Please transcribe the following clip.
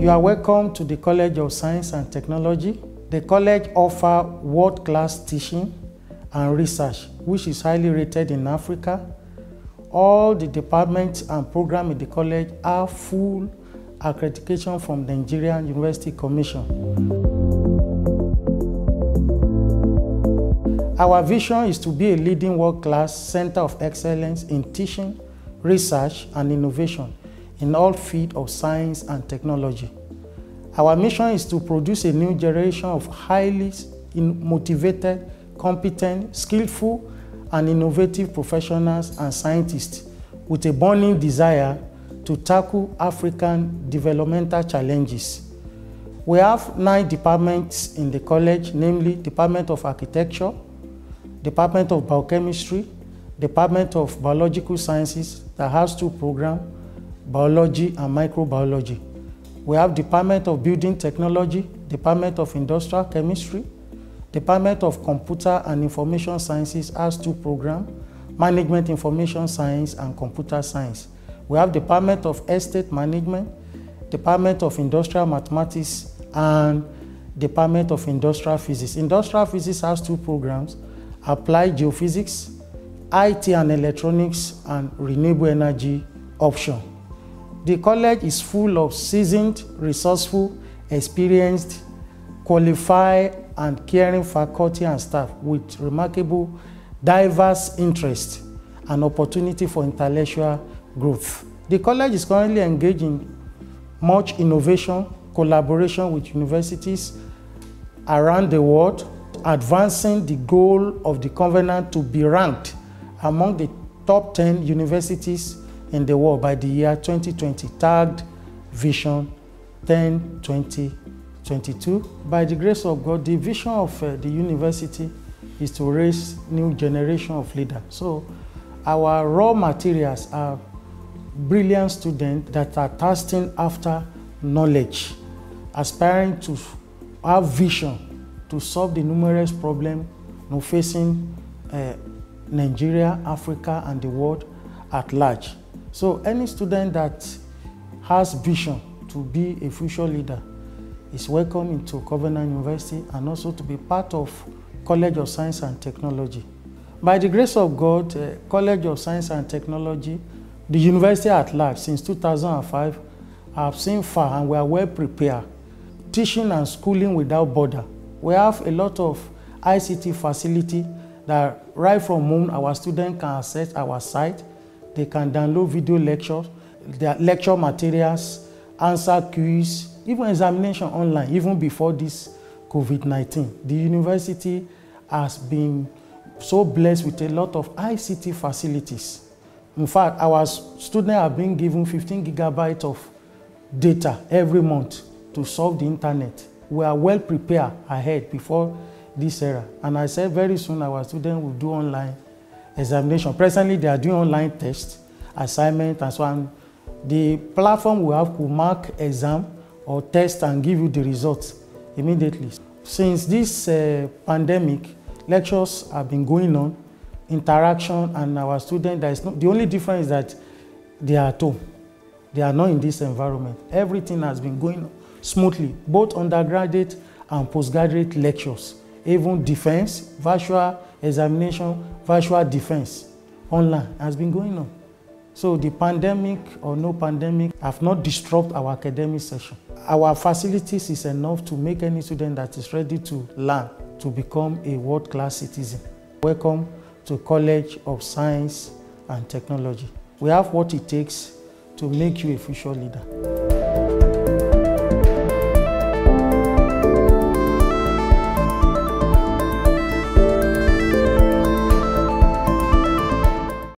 You are welcome to the College of Science and Technology. The college offers world-class teaching and research, which is highly rated in Africa. All the departments and programs in the college are full accreditation from the Nigerian University Commission. Our vision is to be a leading world-class center of excellence in teaching, research, and innovation in all fields of science and technology. Our mission is to produce a new generation of highly motivated, competent, skillful, and innovative professionals and scientists with a burning desire to tackle African developmental challenges. We have nine departments in the college, namely Department of Architecture, Department of Biochemistry, Department of Biological Sciences that has two programs, Biology and Microbiology. We have Department of Building Technology, Department of Industrial Chemistry, Department of Computer and Information Sciences has two programs, Management Information Science and Computer Science. We have Department of Estate Management, Department of Industrial Mathematics, and Department of Industrial Physics. Industrial Physics has two programs, Applied Geophysics, IT and Electronics, and Renewable Energy option. The college is full of seasoned, resourceful, experienced, qualified, and caring faculty and staff with remarkable, diverse interests and opportunity for intellectual growth. The college is currently engaged in much innovation, collaboration with universities around the world, advancing the goal of the covenant to be ranked among the top 10 universities in the world by the year 2020, tagged Vision 10 2022. By the grace of God, the vision of uh, the university is to raise new generation of leaders. So our raw materials are brilliant students that are thirsting after knowledge, aspiring to have vision to solve the numerous problems facing uh, Nigeria, Africa, and the world at large. So any student that has vision to be a future leader is welcome into Covenant University and also to be part of College of Science and Technology. By the grace of God, uh, College of Science and Technology, the university at large since 2005 have seen far and we are well prepared. Teaching and schooling without border. We have a lot of ICT facility that right from home our students can access our site they can download video lectures, their lecture materials, answer quiz, even examination online, even before this COVID-19. The university has been so blessed with a lot of ICT facilities. In fact, our students are being given 15 gigabytes of data every month to solve the internet. We are well prepared ahead before this era. And I said very soon our students will do online examination. Presently, they are doing online tests, assignment, and so on. The platform we have could mark exam or test and give you the results immediately. Since this uh, pandemic, lectures have been going on, interaction, and our students, there is no, the only difference is that they are at home. They are not in this environment. Everything has been going smoothly, both undergraduate and postgraduate lectures, even defense, virtual examination, virtual defense online has been going on. So the pandemic or no pandemic have not disrupted our academic session. Our facilities is enough to make any student that is ready to learn to become a world-class citizen. Welcome to College of Science and Technology. We have what it takes to make you a future leader.